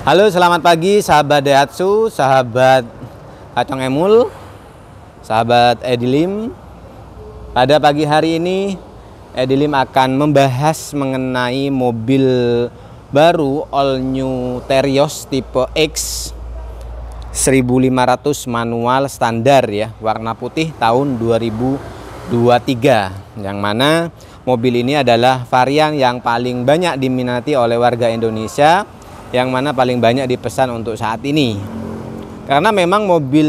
Halo, selamat pagi sahabat Daihatsu, sahabat Kacang Emul, sahabat Edilim. Pada pagi hari ini Edilim akan membahas mengenai mobil baru all new Terios tipe X 1500 manual standar ya, warna putih tahun 2023. Yang mana mobil ini adalah varian yang paling banyak diminati oleh warga Indonesia yang mana paling banyak dipesan untuk saat ini. Karena memang mobil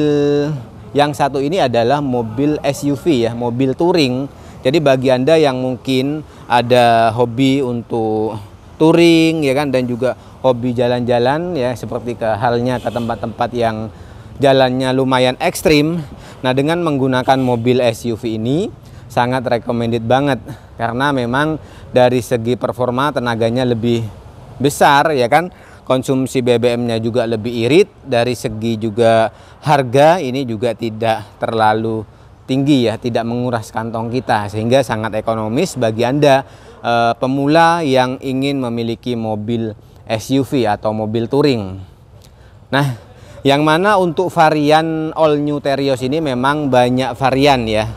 yang satu ini adalah mobil SUV ya, mobil touring. Jadi bagi Anda yang mungkin ada hobi untuk touring ya kan dan juga hobi jalan-jalan ya seperti ke halnya ke tempat-tempat yang jalannya lumayan ekstrim. Nah, dengan menggunakan mobil SUV ini sangat recommended banget karena memang dari segi performa tenaganya lebih besar ya kan konsumsi BBM-nya juga lebih irit. Dari segi juga harga ini juga tidak terlalu tinggi ya tidak menguras kantong kita sehingga sangat ekonomis bagi Anda eh, pemula yang ingin memiliki mobil SUV atau mobil touring. Nah yang mana untuk varian all new Terios ini memang banyak varian ya.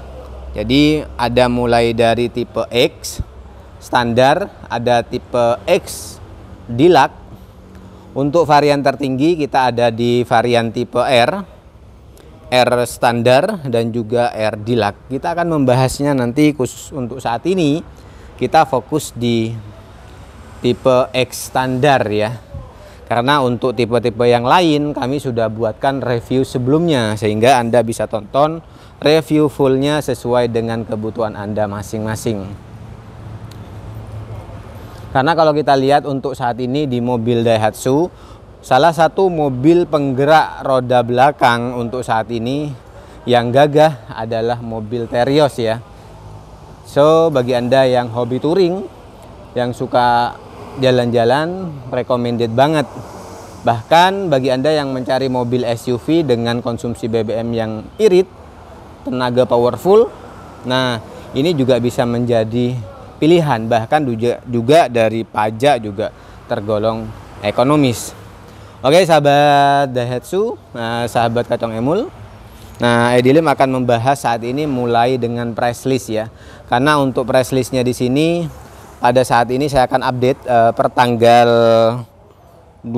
Jadi ada mulai dari tipe X standar ada tipe X Deluxe untuk varian tertinggi kita ada di varian tipe R, R standar dan juga R deluxe. Kita akan membahasnya nanti khusus untuk saat ini kita fokus di tipe X standar ya. Karena untuk tipe-tipe yang lain kami sudah buatkan review sebelumnya sehingga Anda bisa tonton review fullnya sesuai dengan kebutuhan Anda masing-masing. Karena kalau kita lihat untuk saat ini di mobil Daihatsu, salah satu mobil penggerak roda belakang untuk saat ini yang gagah adalah mobil Terios ya. So, bagi Anda yang hobi touring, yang suka jalan-jalan, recommended banget. Bahkan bagi Anda yang mencari mobil SUV dengan konsumsi BBM yang irit, tenaga powerful, nah ini juga bisa menjadi pilihan bahkan juga, juga dari pajak juga tergolong ekonomis. Oke sahabat Daihatsu, nah, sahabat Kacang Emul. Nah, Edilim akan membahas saat ini mulai dengan price list ya. Karena untuk price listnya di sini pada saat ini saya akan update uh, per tanggal 28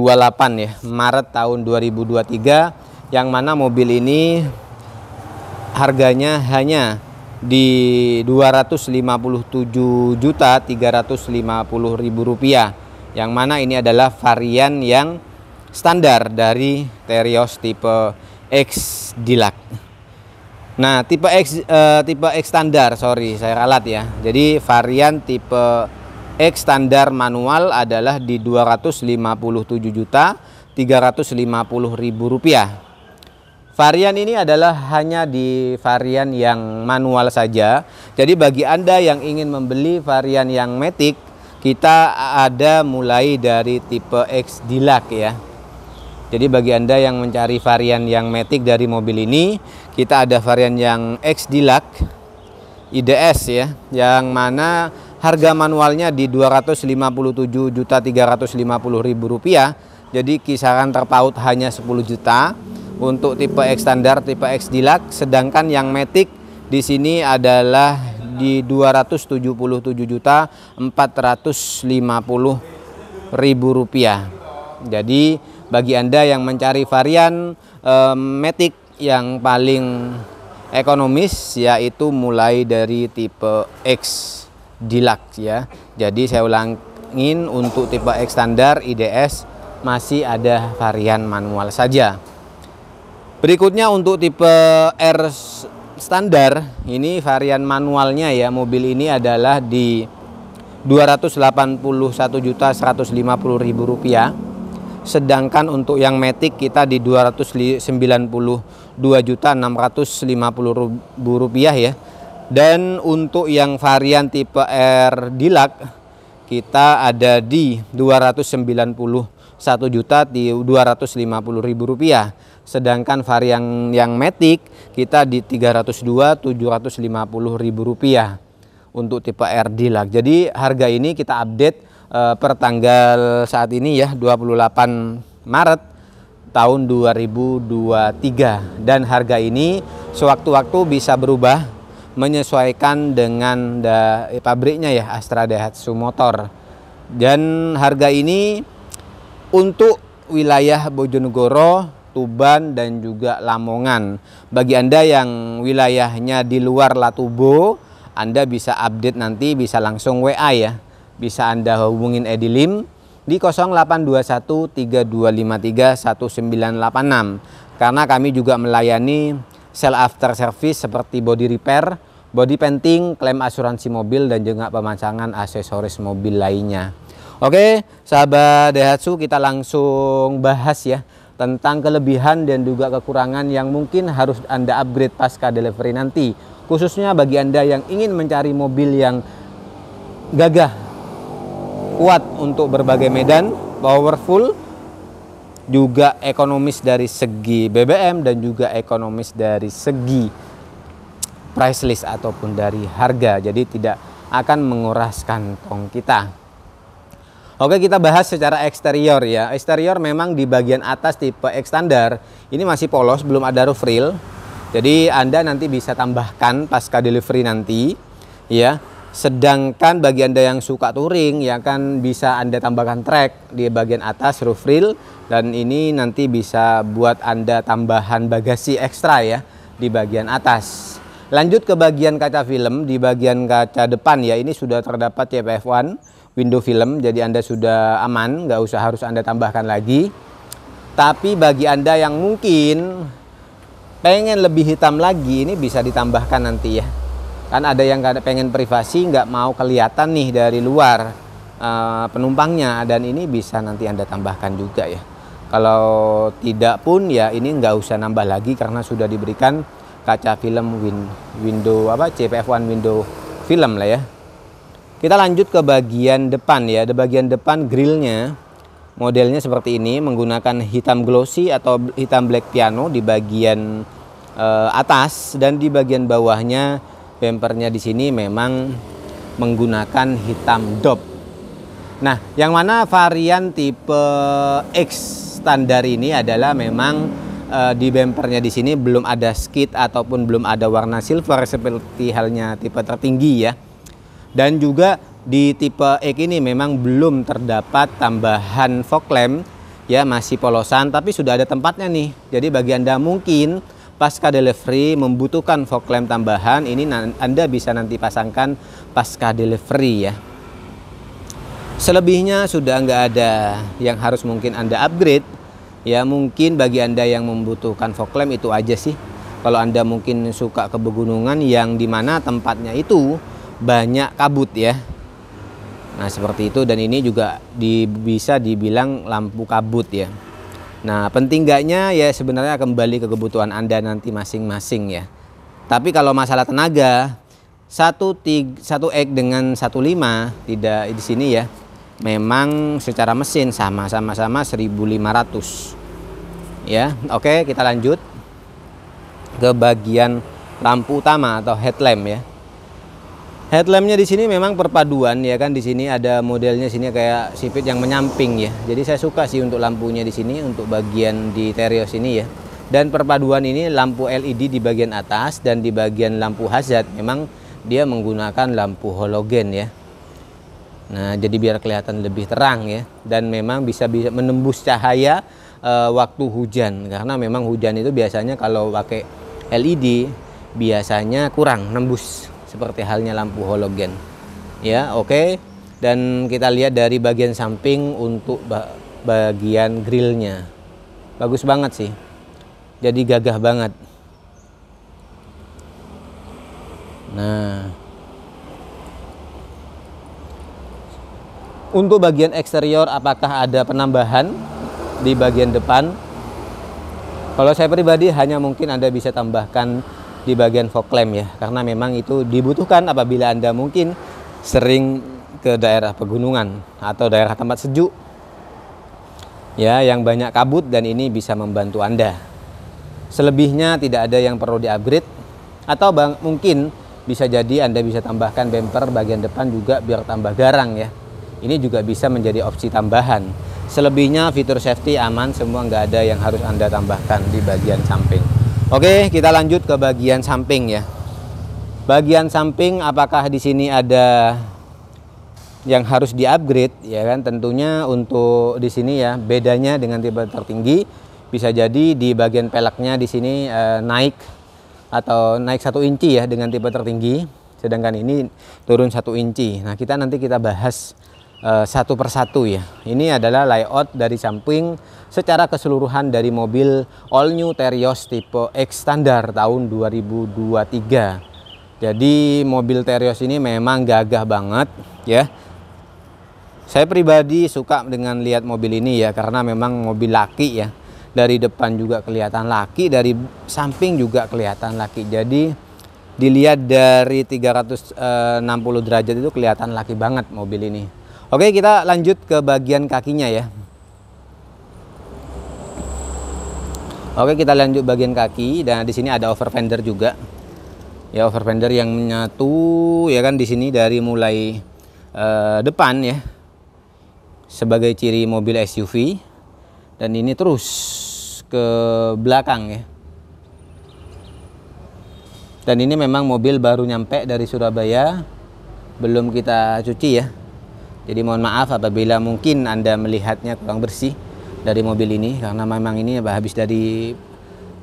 ya, Maret tahun 2023 yang mana mobil ini harganya hanya di 257 juta 350 ribu rupiah. Yang mana ini adalah varian yang standar dari Terios tipe X Deluxe nah tipe X uh, tipe X standar sorry saya ralat ya. Jadi varian tipe X standar manual adalah di 257 juta 350 ribu rupiah Varian ini adalah hanya di varian yang manual saja. Jadi bagi Anda yang ingin membeli varian yang Matic, kita ada mulai dari tipe X Deluxe ya. Jadi bagi Anda yang mencari varian yang Matic dari mobil ini, kita ada varian yang X Deluxe IDS ya, yang mana harga manualnya di 257.350.000 rupiah. Jadi kisaran terpaut hanya 10 juta untuk tipe X standar, tipe X Deluxe, sedangkan yang Matic di sini adalah di 277 juta 450 ribu rupiah. Jadi bagi Anda yang mencari varian eh, Matic yang paling ekonomis yaitu mulai dari tipe X Deluxe ya. Jadi saya ulangin untuk tipe X standar IDS masih ada varian manual saja. Berikutnya untuk tipe R standar, ini varian manualnya ya. Mobil ini adalah di 281.150.000 rupiah. Sedangkan untuk yang Matic kita di 292.650.000 rupiah ya. Dan untuk yang varian tipe R Deluxe kita ada di 291 juta di 250.000 rupiah sedangkan varian yang Matic kita di 302 750 ribu rupiah untuk tipe R Deluxe jadi harga ini kita update uh, per tanggal saat ini ya 28 Maret tahun 2023 dan harga ini sewaktu-waktu bisa berubah menyesuaikan dengan da, eh, pabriknya ya Astra Daihatsu Motor. Dan harga ini untuk wilayah Bojonegoro, Tuban dan juga Lamongan. Bagi Anda yang wilayahnya di luar Latubo, Anda bisa update nanti bisa langsung WA ya. Bisa Anda hubungin Edilim di 0821 3253 1986 karena kami juga melayani sell after service seperti body repair, body painting, klaim asuransi mobil dan juga pemasangan aksesoris mobil lainnya. Oke, sahabat Daihatsu kita langsung bahas ya tentang kelebihan dan juga kekurangan yang mungkin harus Anda upgrade pasca delivery nanti. Khususnya bagi Anda yang ingin mencari mobil yang gagah, kuat untuk berbagai medan, powerful, juga ekonomis dari segi BBM dan juga ekonomis dari segi price list ataupun dari harga. Jadi tidak akan menguras kantong kita. Oke kita bahas secara eksterior ya. Eksterior memang di bagian atas tipe X standar ini masih polos, belum ada roof rail. Jadi Anda nanti bisa tambahkan pasca delivery nanti ya. Sedangkan bagi Anda yang suka touring ya kan bisa Anda tambahkan track di bagian atas roof rail dan ini nanti bisa buat Anda tambahan bagasi ekstra ya di bagian atas. Lanjut ke bagian kaca film di bagian kaca depan ya ini sudah terdapat CPF1 window film. Jadi Anda sudah aman nggak usah harus Anda tambahkan lagi. Tapi bagi Anda yang mungkin pengen lebih hitam lagi ini bisa ditambahkan nanti ya. Kan ada yang pengen privasi nggak mau kelihatan nih dari luar uh, penumpangnya. Dan ini bisa nanti Anda tambahkan juga ya. Kalau tidak pun ya ini nggak usah nambah lagi karena sudah diberikan kaca film win, window apa CPF1 window film lah ya kita lanjut ke bagian depan ya. Di bagian depan grillnya modelnya seperti ini menggunakan hitam glossy atau hitam black piano di bagian uh, atas dan di bagian bawahnya bumpernya di sini memang menggunakan hitam dop. Nah, yang mana varian tipe X standar ini adalah memang uh, di bumpernya di sini belum ada skid ataupun belum ada warna silver seperti halnya tipe tertinggi ya dan juga di tipe X ini memang belum terdapat tambahan fog lamp ya masih polosan tapi sudah ada tempatnya nih. Jadi bagi anda mungkin pasca delivery membutuhkan fog lamp tambahan ini anda bisa nanti pasangkan pasca delivery ya. Selebihnya sudah nggak ada yang harus mungkin anda upgrade. Ya mungkin bagi anda yang membutuhkan fog lamp itu aja sih. Kalau anda mungkin suka ke pegunungan yang di mana tempatnya itu banyak kabut ya. Nah seperti itu dan ini juga di, bisa dibilang lampu kabut ya. Nah penting gaknya ya sebenarnya kembali ke kebutuhan Anda nanti masing-masing ya. Tapi kalau masalah tenaga satu tig, satu ek dengan satu lima tidak di sini ya. Memang secara mesin sama sama sama 1500. Ya, oke kita lanjut ke bagian lampu utama atau headlamp ya. Headlampnya di sini memang perpaduan ya kan di sini ada modelnya sini kayak sipit yang menyamping ya. Jadi saya suka sih untuk lampunya di sini untuk bagian di terios ini ya. Dan perpaduan ini lampu LED di bagian atas dan di bagian lampu hazard memang dia menggunakan lampu halogen ya. Nah, jadi biar kelihatan lebih terang ya dan memang bisa bisa menembus cahaya e, waktu hujan karena memang hujan itu biasanya kalau pakai LED biasanya kurang nembus seperti halnya lampu halogen ya oke. Okay. dan kita lihat dari bagian samping untuk bagian grillnya. Bagus banget sih. Jadi gagah banget. Nah. Untuk bagian eksterior apakah ada penambahan di bagian depan? Kalau saya pribadi hanya mungkin Anda bisa tambahkan di bagian fog lamp ya. Karena memang itu dibutuhkan apabila Anda mungkin sering ke daerah pegunungan atau daerah tempat sejuk ya yang banyak kabut dan ini bisa membantu Anda. Selebihnya tidak ada yang perlu di-upgrade atau bang, mungkin bisa jadi Anda bisa tambahkan bumper bagian depan juga biar tambah garang ya. Ini juga bisa menjadi opsi tambahan. Selebihnya fitur safety aman semua nggak ada yang harus anda tambahkan di bagian samping oke kita lanjut ke bagian samping ya. Bagian samping apakah di sini ada yang harus di-upgrade? Ya kan tentunya untuk di sini ya bedanya dengan tipe tertinggi bisa jadi di bagian peleknya di sini eh, naik atau naik satu inci ya dengan tipe tertinggi. Sedangkan ini turun satu inci. Nah kita nanti kita bahas satu persatu ya ini adalah layout dari samping secara keseluruhan dari mobil all new Terios tipe X standar tahun 2023 jadi mobil Terios ini memang gagah banget ya. Saya pribadi suka dengan lihat mobil ini ya karena memang mobil laki ya. Dari depan juga kelihatan laki, dari samping juga kelihatan laki. Jadi dilihat dari 360 derajat itu kelihatan laki banget mobil ini. Oke, kita lanjut ke bagian kakinya ya. Oke, kita lanjut bagian kaki. Dan di sini ada over fender juga. Ya over fender yang menyatu ya kan di sini dari mulai uh, depan ya. Sebagai ciri mobil SUV dan ini terus ke belakang ya. Dan ini memang mobil baru nyampe dari Surabaya. Belum kita cuci ya jadi mohon maaf apabila mungkin anda melihatnya kurang bersih dari mobil ini karena memang ini habis dari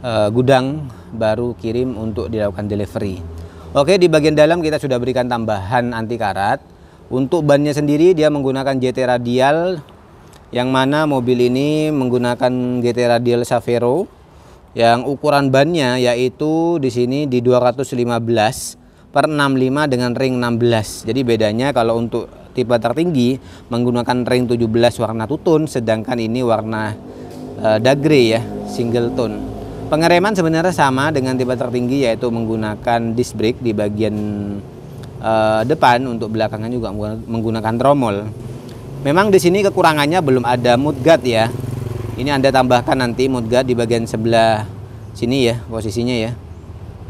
uh, gudang baru kirim untuk dilakukan delivery. Oke, di bagian dalam kita sudah berikan tambahan anti karat. Untuk bannya sendiri dia menggunakan GT radial yang mana mobil ini menggunakan GT radial Savero yang ukuran bannya yaitu di sini di 215 per 65 dengan ring 16. Jadi bedanya kalau untuk tipe tertinggi menggunakan ring 17 warna tutun sedangkan ini warna uh, dagre ya, single tone. Pengereman sebenarnya sama dengan tipe tertinggi yaitu menggunakan disc brake di bagian uh, depan untuk belakangan juga menggunakan tromol. Memang di sini kekurangannya belum ada mudguard ya. Ini Anda tambahkan nanti mudguard di bagian sebelah sini ya posisinya ya.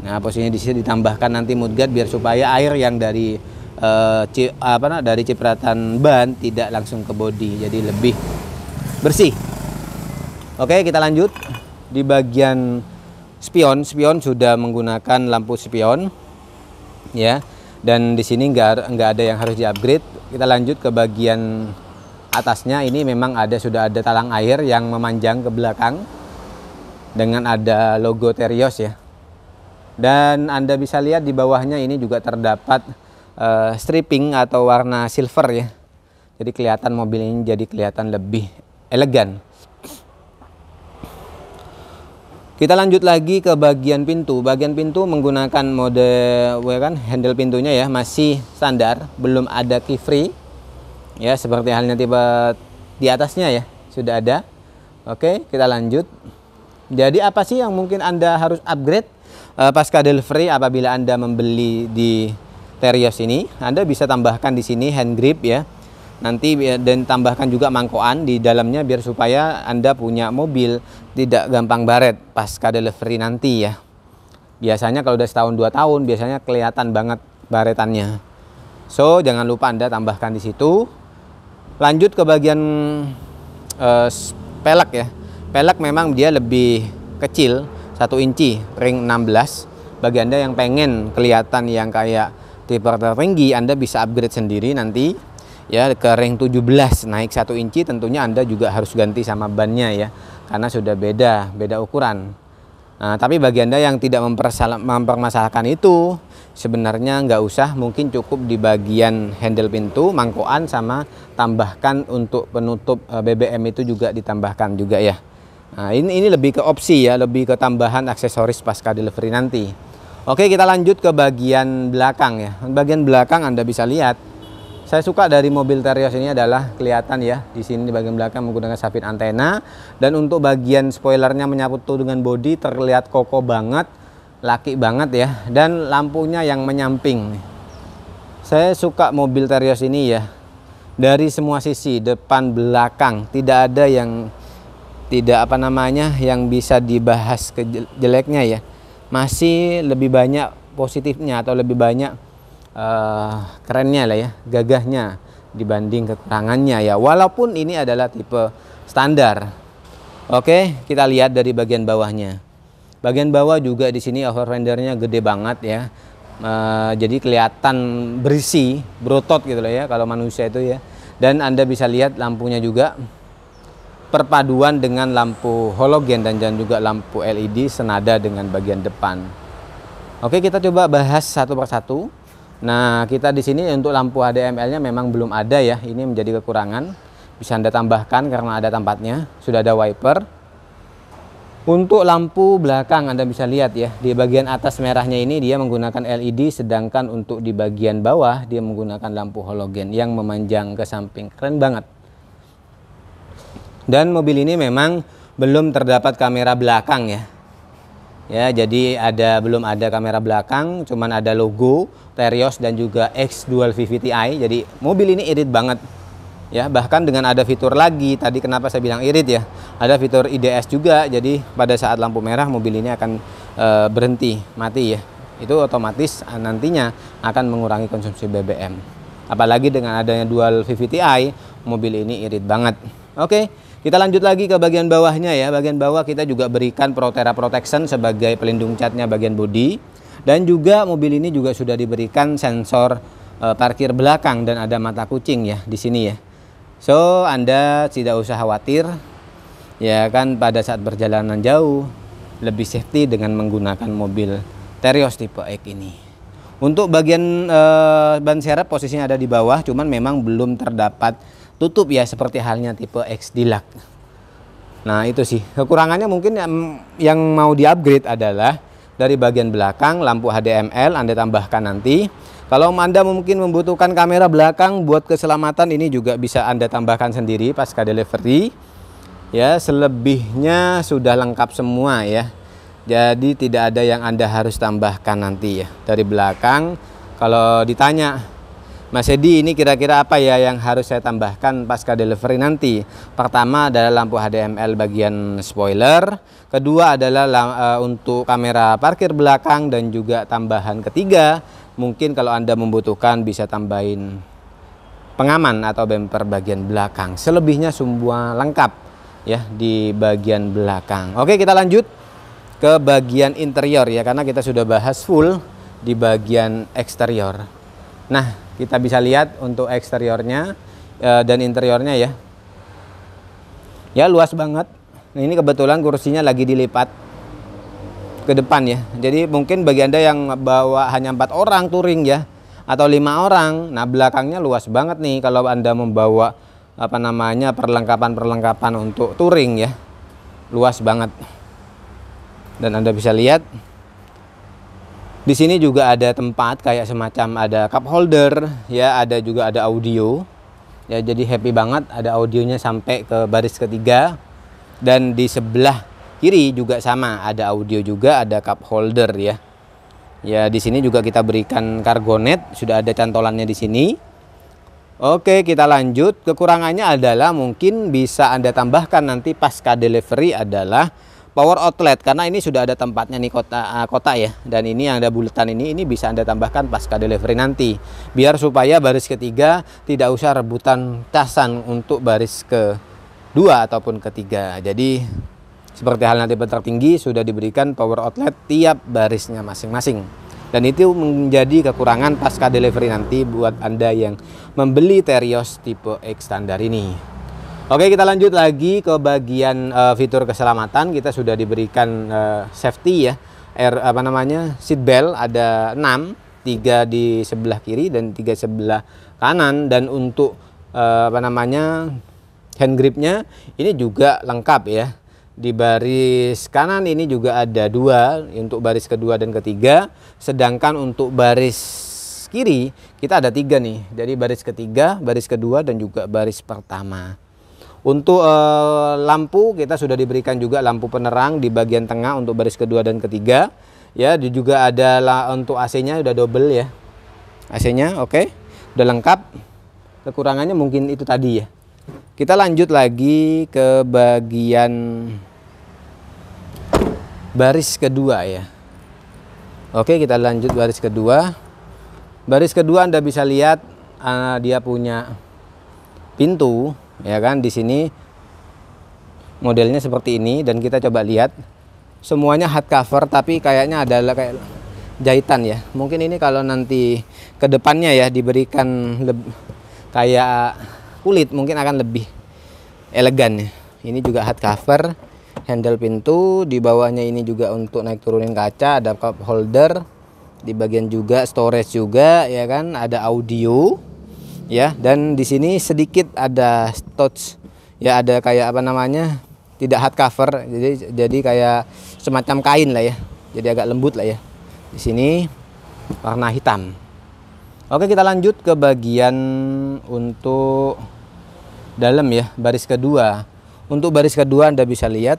Nah, posisinya di sini ditambahkan nanti mudguard biar supaya air yang dari uh, apa nah, dari cipratan ban tidak langsung ke bodi jadi lebih bersih. Oke, kita lanjut. Di bagian spion spion sudah menggunakan lampu spion ya. Dan di sini nggak nggak ada yang harus diupgrade. Kita lanjut ke bagian atasnya. Ini memang ada sudah ada talang air yang memanjang ke belakang dengan ada logo Terios ya. Dan anda bisa lihat di bawahnya ini juga terdapat uh, stripping atau warna silver ya jadi kelihatan mobil ini jadi kelihatan lebih elegan kita lanjut lagi ke bagian pintu. Bagian pintu menggunakan mode ya kan handle pintunya ya masih standar, belum ada key free. Ya, seperti halnya tipe di atasnya ya, sudah ada. Oke, kita lanjut. Jadi apa sih yang mungkin Anda harus upgrade uh, pasca delivery apabila Anda membeli di Terios ini? Anda bisa tambahkan di sini hand grip ya nanti dan tambahkan juga mangkokan di dalamnya biar supaya Anda punya mobil tidak gampang baret pasca delivery nanti ya. Biasanya kalau udah setahun dua tahun biasanya kelihatan banget baretannya. So jangan lupa Anda tambahkan di situ. Lanjut ke bagian uh, pelek ya. Pelek memang dia lebih kecil satu inci ring 16. Bagi Anda yang pengen kelihatan yang kayak tipe tertinggi Anda bisa upgrade sendiri nanti ya ke ring 17 naik satu inci tentunya Anda juga harus ganti sama bannya ya karena sudah beda beda ukuran. Nah, tapi bagi Anda yang tidak mempermasalahkan itu sebenarnya nggak usah mungkin cukup di bagian handle pintu mangkokan sama tambahkan untuk penutup eh, BBM itu juga ditambahkan juga ya. Nah, ini ini lebih ke opsi ya lebih ke tambahan aksesoris pasca delivery nanti Oke kita lanjut ke bagian belakang ya. Bagian belakang Anda bisa lihat. Saya suka dari mobil Terios ini adalah kelihatan ya di sini di bagian belakang menggunakan sapit antena. Dan untuk bagian spoilernya menyatu dengan bodi terlihat kokoh banget, laki banget ya. Dan lampunya yang menyamping. Saya suka mobil Terios ini ya. Dari semua sisi depan belakang tidak ada yang tidak apa namanya yang bisa dibahas ke jeleknya ya masih lebih banyak positifnya atau lebih banyak uh, kerennya lah ya, gagahnya dibanding kekurangannya ya. Walaupun ini adalah tipe standar. Oke kita lihat dari bagian bawahnya. Bagian bawah juga di sini over rendernya gede banget ya. Uh, jadi kelihatan berisi berotot gitu loh ya kalau manusia itu ya. Dan anda bisa lihat lampunya juga perpaduan dengan lampu halogen dan juga lampu LED senada dengan bagian depan oke kita coba bahas satu persatu Nah, kita di sini untuk lampu HDML-nya memang belum ada ya. Ini menjadi kekurangan. Bisa Anda tambahkan karena ada tempatnya. Sudah ada wiper. Untuk lampu belakang Anda bisa lihat ya. Di bagian atas merahnya ini dia menggunakan LED sedangkan untuk di bagian bawah dia menggunakan lampu halogen yang memanjang ke samping. Keren banget. Dan mobil ini memang belum terdapat kamera belakang ya. Ya jadi ada belum ada kamera belakang cuman ada logo Terios dan juga X Dual VVTi jadi mobil ini irit banget. Ya bahkan dengan ada fitur lagi tadi kenapa saya bilang irit ya? Ada fitur IDS juga jadi pada saat lampu merah mobil ini akan e, berhenti mati ya. Itu otomatis eh, nantinya akan mengurangi konsumsi BBM apalagi dengan adanya dual VVTi mobil ini irit banget. Oke kita lanjut lagi ke bagian bawahnya ya. Bagian bawah kita juga berikan Protera Protection sebagai pelindung catnya bagian bodi. Dan juga mobil ini juga sudah diberikan sensor e, parkir belakang dan ada mata kucing ya di sini ya. So, Anda tidak usah khawatir ya kan pada saat perjalanan jauh lebih safety dengan menggunakan mobil Terios tipe X ini. Untuk bagian e, ban serep posisinya ada di bawah, cuman memang belum terdapat tutup ya seperti halnya tipe X Dilac. Nah itu sih kekurangannya mungkin yang, yang mau di upgrade adalah dari bagian belakang lampu HDML Anda tambahkan nanti. Kalau Anda mungkin membutuhkan kamera belakang buat keselamatan ini juga bisa Anda tambahkan sendiri pasca delivery. Ya selebihnya sudah lengkap semua ya. Jadi tidak ada yang Anda harus tambahkan nanti ya dari belakang. Kalau ditanya Mas Edi ini kira-kira apa ya yang harus saya tambahkan pasca delivery nanti? Pertama adalah lampu HDML bagian spoiler. Kedua adalah uh, untuk kamera parkir belakang dan juga tambahan ketiga mungkin kalau anda membutuhkan bisa tambahin pengaman atau bumper bagian belakang. Selebihnya semua lengkap ya di bagian belakang. Oke kita lanjut ke bagian interior ya karena kita sudah bahas full di bagian eksterior. Nah kita bisa lihat untuk eksteriornya e, dan interiornya ya. Ya luas banget. Nah, ini kebetulan kursinya lagi dilipat ke depan ya. Jadi mungkin bagi anda yang bawa hanya empat orang touring ya atau lima orang nah belakangnya luas banget nih kalau anda membawa apa namanya perlengkapan-perlengkapan untuk touring ya. Luas banget. Dan anda bisa lihat di sini juga ada tempat kayak semacam ada cup holder, ya ada juga ada audio. Ya jadi happy banget ada audionya sampai ke baris ketiga dan di sebelah kiri juga sama ada audio juga ada cup holder ya. Ya di sini juga kita berikan cargonet sudah ada cantolannya di sini. Oke kita lanjut kekurangannya adalah mungkin bisa anda tambahkan nanti pasca delivery adalah power outlet karena ini sudah ada tempatnya nih kota uh, kota ya. Dan ini yang ada bulatan ini ini bisa anda tambahkan pasca delivery nanti. Biar supaya baris ketiga tidak usah rebutan casan untuk baris ke dua ataupun ketiga. Jadi seperti hal nanti tertinggi sudah diberikan power outlet tiap barisnya masing-masing. Dan itu menjadi kekurangan pasca delivery nanti buat anda yang membeli Terios tipe X standar ini Oke kita lanjut lagi ke bagian uh, fitur keselamatan. Kita sudah diberikan uh, safety ya. Air apa namanya seat belt ada 6 tiga di sebelah kiri dan tiga sebelah kanan. Dan untuk uh, apa namanya hand gripnya ini juga lengkap ya. Di baris kanan ini juga ada dua untuk baris kedua dan ketiga. Sedangkan untuk baris kiri kita ada tiga nih. Jadi baris ketiga baris kedua dan juga baris pertama untuk uh, lampu kita sudah diberikan juga lampu penerang di bagian tengah untuk baris kedua dan ketiga. Ya, juga ada untuk AC-nya udah double ya. AC-nya oke. Okay. Udah lengkap. Kekurangannya mungkin itu tadi ya. Kita lanjut lagi ke bagian baris kedua ya. Oke, kita lanjut baris kedua. Baris kedua Anda bisa lihat uh, dia punya pintu ya kan di sini modelnya seperti ini dan kita coba lihat. Semuanya hard cover tapi kayaknya adalah kayak jahitan ya. Mungkin ini kalau nanti ke depannya ya diberikan kayak kulit mungkin akan lebih elegan ya. Ini juga hard cover handle pintu di bawahnya ini juga untuk naik turunin kaca ada cup holder di bagian juga storage juga ya kan ada audio ya dan di sini sedikit ada touch. Ya ada kayak apa namanya? Tidak hard cover. Jadi jadi kayak semacam kain lah ya. Jadi agak lembut lah ya. Di sini warna hitam. Oke kita lanjut ke bagian untuk dalam ya baris kedua. Untuk baris kedua anda bisa lihat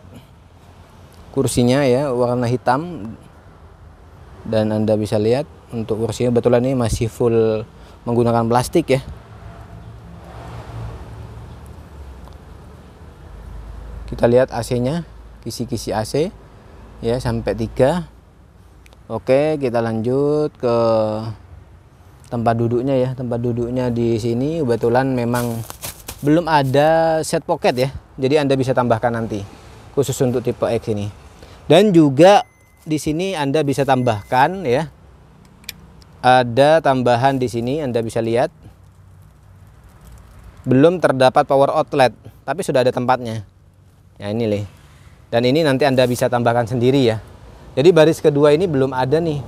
kursinya ya warna hitam. Dan anda bisa lihat untuk kursinya. Betulan ini masih full menggunakan plastik ya. Kita lihat AC-nya kisi-kisi AC ya sampai 3 Oke kita lanjut ke tempat duduknya ya. Tempat duduknya di sini kebetulan memang belum ada set pocket ya. Jadi anda bisa tambahkan nanti khusus untuk tipe X ini. Dan juga di sini anda bisa tambahkan ya ada tambahan di sini Anda bisa lihat. Belum terdapat power outlet tapi sudah ada tempatnya. Ya ini nih dan ini nanti Anda bisa tambahkan sendiri ya. Jadi baris kedua ini belum ada nih.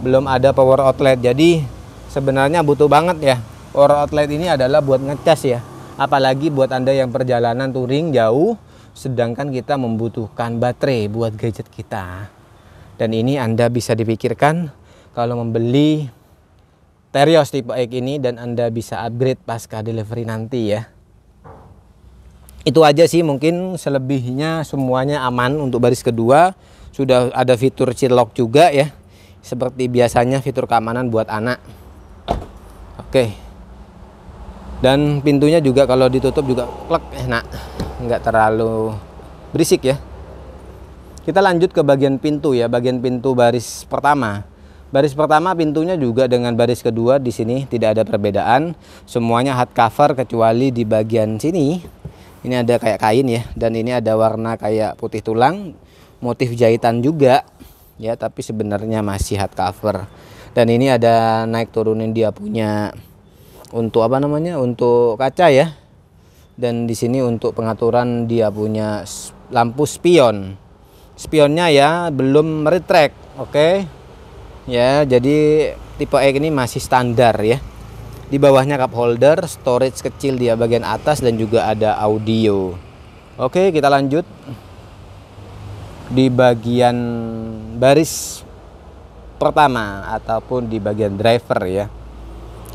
Belum ada power outlet. Jadi sebenarnya butuh banget ya. Power outlet ini adalah buat ngecas ya. Apalagi buat Anda yang perjalanan touring jauh sedangkan kita membutuhkan baterai buat gadget kita. Dan ini Anda bisa dipikirkan kalau membeli Terios tipe X ini dan Anda bisa upgrade pasca delivery nanti ya. Itu aja sih mungkin selebihnya semuanya aman untuk baris kedua. Sudah ada fitur chill juga ya. Seperti biasanya fitur keamanan buat anak. Oke. Dan pintunya juga kalau ditutup juga klek enak. Nggak terlalu berisik ya. Kita lanjut ke bagian pintu ya, bagian pintu baris pertama. Baris pertama pintunya juga dengan baris kedua di sini tidak ada perbedaan. Semuanya hard cover kecuali di bagian sini. Ini ada kayak kain ya dan ini ada warna kayak putih tulang, motif jahitan juga ya, tapi sebenarnya masih hard cover. Dan ini ada naik turunin dia punya untuk apa namanya? Untuk kaca ya. Dan di sini untuk pengaturan dia punya lampu spion spionnya ya belum retract oke okay? Ya jadi tipe X ini masih standar ya. Di bawahnya cup holder storage kecil di bagian atas dan juga ada audio. Oke kita lanjut. Di bagian baris pertama ataupun di bagian driver ya.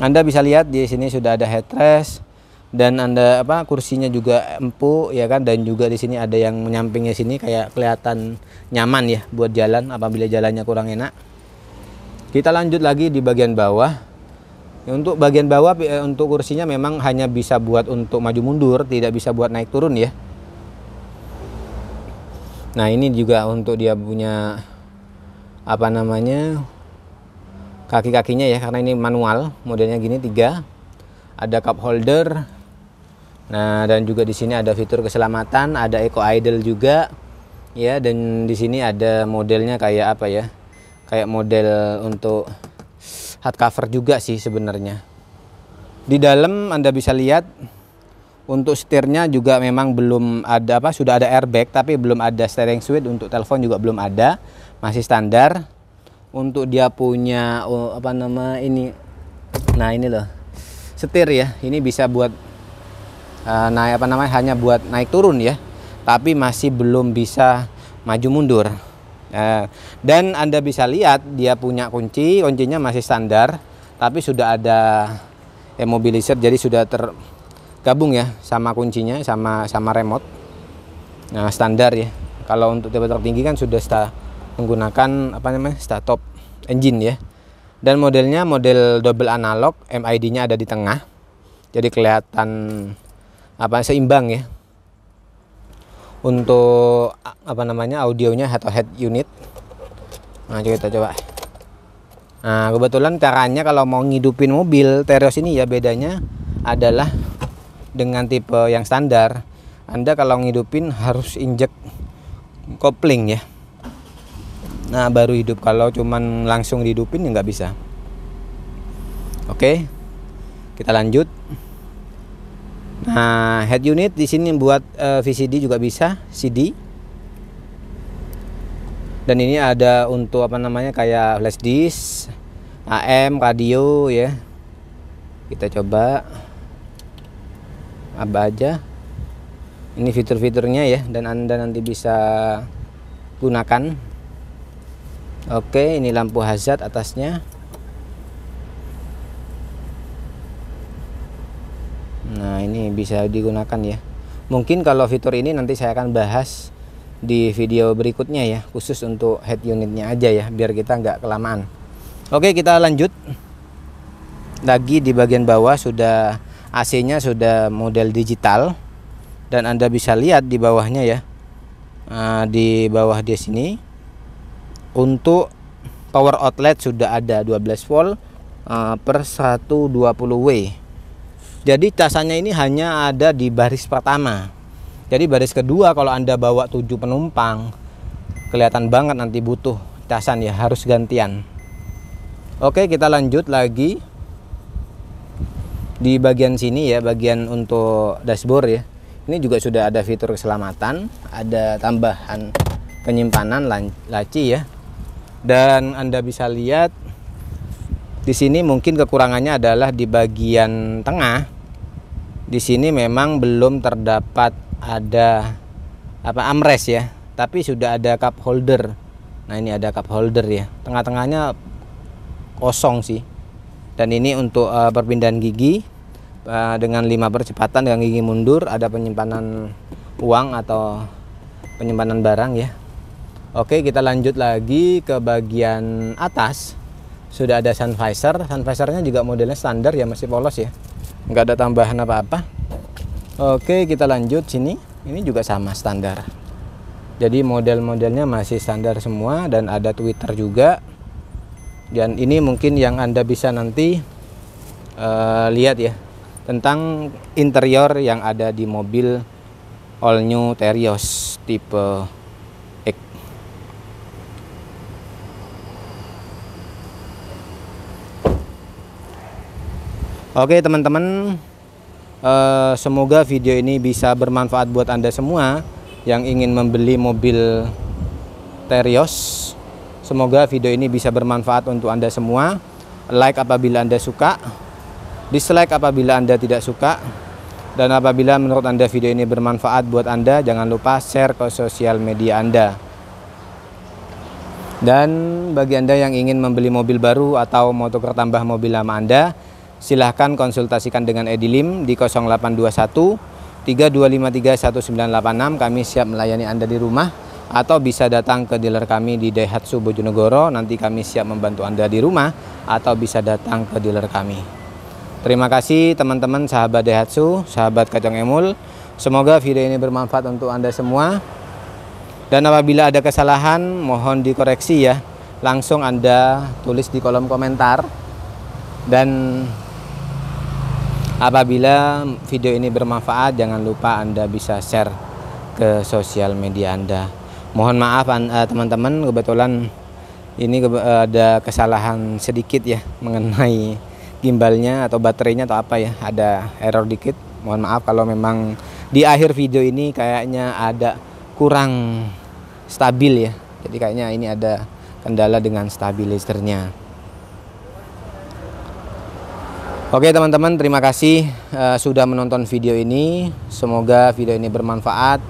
Anda bisa lihat di sini sudah ada headrest dan anda apa kursinya juga empuk ya kan? Dan juga di sini ada yang menyampingnya sini kayak kelihatan nyaman ya buat jalan apabila jalannya kurang enak kita lanjut lagi di bagian bawah untuk bagian bawah eh, untuk kursinya memang hanya bisa buat untuk maju mundur tidak bisa buat naik turun ya nah ini juga untuk dia punya apa namanya kaki-kakinya ya karena ini manual modelnya gini tiga ada cup holder Nah, dan juga di sini ada fitur keselamatan, ada eco idle juga. Ya, dan di sini ada modelnya kayak apa ya? Kayak model untuk hard cover juga sih sebenarnya. Di dalam Anda bisa lihat untuk setirnya juga memang belum ada apa sudah ada airbag tapi belum ada steering switch untuk telepon juga belum ada masih standar untuk dia punya oh, apa nama ini nah ini loh setir ya ini bisa buat uh, naik apa namanya hanya buat naik turun ya tapi masih belum bisa maju mundur uh, dan anda bisa lihat dia punya kunci kuncinya masih standar tapi sudah ada immobilizer jadi sudah tergabung ya sama kuncinya sama sama remote. Nah standar ya. Kalau untuk tipe tertinggi kan sudah sta, menggunakan apa namanya start top engine ya. Dan modelnya model double analog MID nya ada di tengah jadi kelihatan apa seimbang ya untuk apa namanya audionya atau head unit. Nah kita coba. Nah kebetulan caranya kalau mau ngidupin mobil Terios ini ya bedanya adalah dengan tipe yang standar. Anda kalau ngidupin harus injek kopling ya. Nah baru hidup. Kalau cuman langsung dihidupin ya nggak bisa. Oke kita lanjut nah head unit di sini buat uh, eh, VCD juga bisa CD dan ini ada untuk apa namanya kayak flash disk AM radio ya. Kita coba. Apa aja. Ini fitur-fiturnya ya dan anda nanti bisa gunakan. Oke ini lampu hazard atasnya nah ini bisa digunakan ya. Mungkin kalau fitur ini nanti saya akan bahas di video berikutnya ya khusus untuk head unitnya aja ya biar kita nggak kelamaan. Oke kita lanjut. Lagi di bagian bawah sudah AC-nya sudah model digital. Dan Anda bisa lihat di bawahnya ya. Nah, di bawah di sini. Untuk power outlet sudah ada 12 volt uh, per 120 W. Jadi casannya ini hanya ada di baris pertama. Jadi baris kedua kalau Anda bawa 7 penumpang kelihatan banget nanti butuh casan ya harus gantian. Oke, kita lanjut lagi di bagian sini ya bagian untuk dashboard ya ini juga sudah ada fitur keselamatan ada tambahan penyimpanan laci ya dan anda bisa lihat di sini mungkin kekurangannya adalah di bagian tengah. Di sini memang belum terdapat ada apa amres ya. Tapi sudah ada cup holder. Nah ini ada cup holder ya. Tengah-tengahnya kosong sih. Dan ini untuk uh, perpindahan gigi uh, dengan lima percepatan dengan gigi mundur ada penyimpanan uang atau penyimpanan barang ya. Oke kita lanjut lagi ke bagian atas sudah ada sun visor sun visornya juga modelnya standar ya masih polos ya. Nggak ada tambahan apa-apa. Oke kita lanjut sini. Ini juga sama standar. Jadi model-modelnya masih standar semua dan ada Twitter juga. Dan ini mungkin yang anda bisa nanti uh, lihat ya tentang interior yang ada di mobil all new Terios tipe Oke teman-teman, uh, semoga video ini bisa bermanfaat buat anda semua yang ingin membeli mobil Terios. Semoga video ini bisa bermanfaat untuk anda semua. Like apabila anda suka, dislike apabila Anda tidak suka dan apabila menurut Anda video ini bermanfaat buat Anda jangan lupa share ke sosial media Anda dan bagi Anda yang ingin membeli mobil baru atau mau tukar tambah mobil lama Anda silahkan konsultasikan dengan Edilim di 0821 3253 1986 kami siap melayani Anda di rumah atau bisa datang ke dealer kami di Daihatsu Bojonegoro nanti kami siap membantu Anda di rumah atau bisa datang ke dealer kami Terima kasih teman-teman sahabat Daihatsu, sahabat Kacang Emul. Semoga video ini bermanfaat untuk Anda semua. Dan apabila ada kesalahan, mohon dikoreksi ya. Langsung Anda tulis di kolom komentar. Dan apabila video ini bermanfaat, jangan lupa Anda bisa share ke sosial media Anda. Mohon maaf eh, teman-teman, kebetulan ini ada kesalahan sedikit ya mengenai gimbalnya atau baterainya atau apa ya. Ada error dikit. Mohon maaf kalau memang di akhir video ini kayaknya ada kurang stabil ya. Jadi kayaknya ini ada kendala dengan stabilizernya Oke teman-teman terima kasih uh, sudah menonton video ini semoga video ini bermanfaat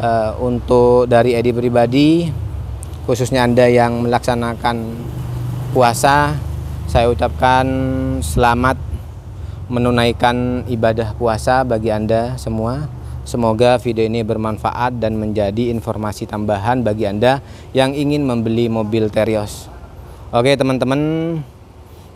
uh, untuk dari Edi pribadi khususnya Anda yang melaksanakan puasa saya ucapkan selamat menunaikan ibadah puasa bagi Anda semua. Semoga video ini bermanfaat dan menjadi informasi tambahan bagi Anda yang ingin membeli mobil Terios. Oke, teman-teman,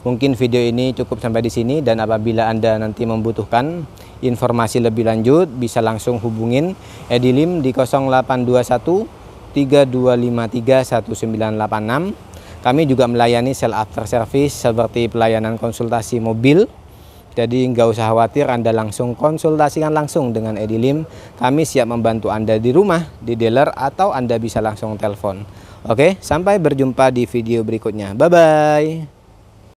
mungkin video ini cukup sampai di sini dan apabila Anda nanti membutuhkan informasi lebih lanjut bisa langsung hubungin Edilim di 0821 3253 1986 kami juga melayani sel after service seperti pelayanan konsultasi mobil, Jadi nggak usah khawatir Anda langsung konsultasikan langsung dengan Edilim. Kami siap membantu Anda di rumah, di dealer atau Anda bisa langsung telepon. Oke, sampai berjumpa di video berikutnya. Bye bye.